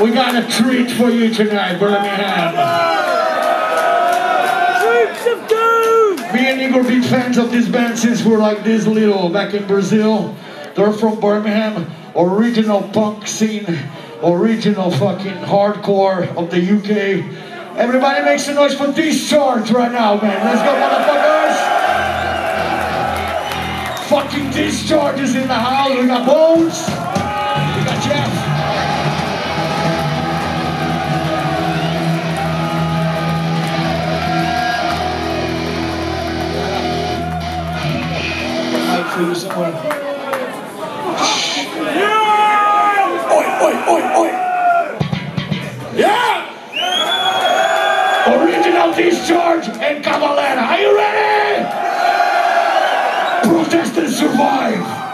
We got a treat for you tonight, Birmingham. Troops of doom! Me and Iggor big fans of this band since we are like this little back in Brazil. They're from Birmingham, original punk scene, original fucking hardcore of the UK. Everybody makes a noise for Discharge right now, man. Let's go, motherfuckers! Fucking Discharge is in the house. We got Bones. You somewhere. Oi, oi, oi, oi. Yeah! Original discharge and Cavalera. Are you ready? Protest and survive.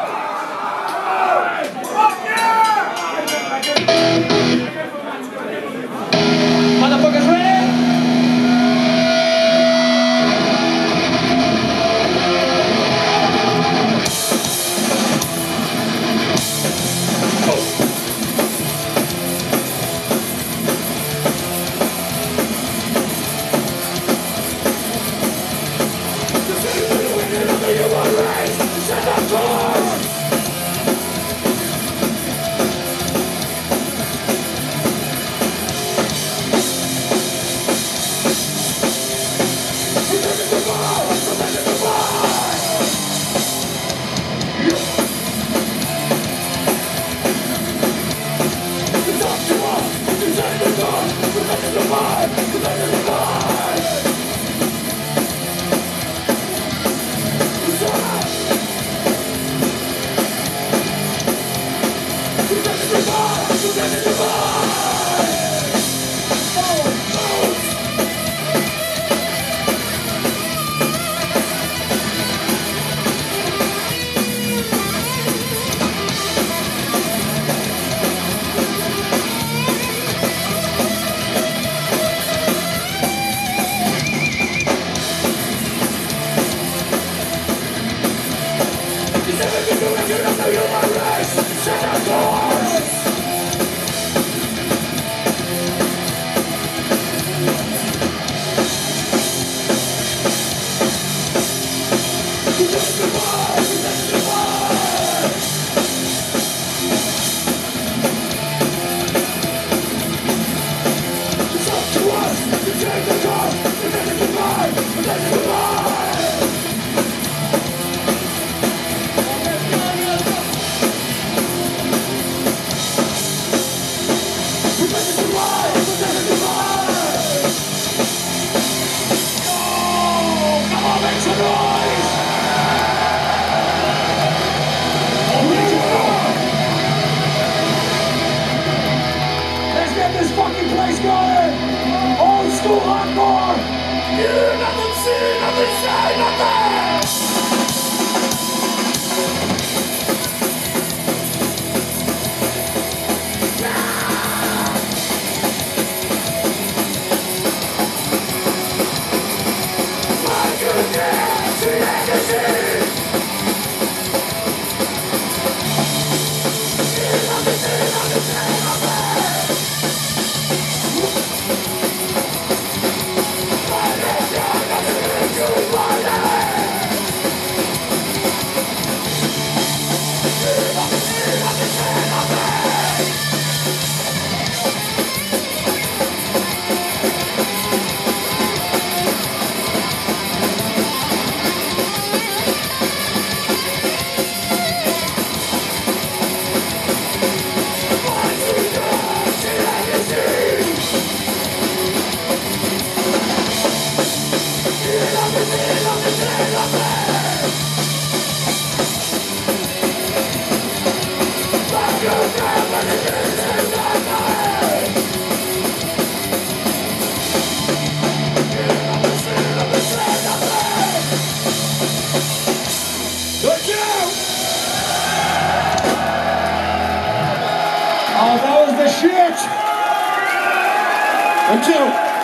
Let's this fucking place going! Old school hardcore! You nothing see, nothing say, nothing! Shit! Thank you.